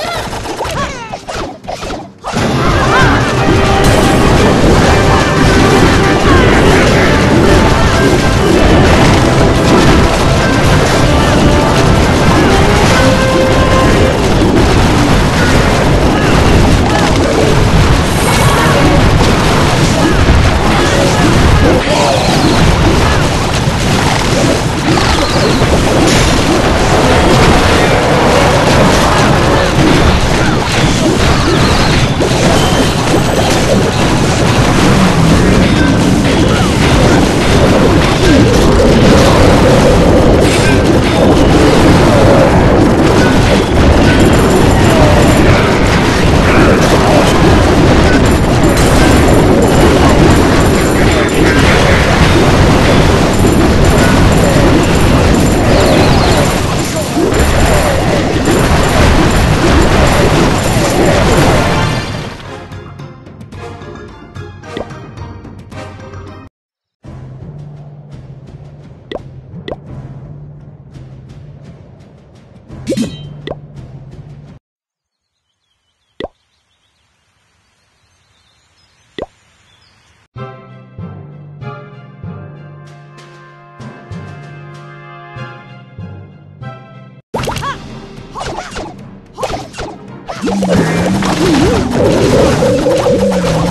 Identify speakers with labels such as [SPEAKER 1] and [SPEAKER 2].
[SPEAKER 1] Ah! Oh, my God.